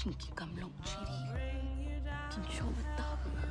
chinky gum long chili. Kinchova tabla.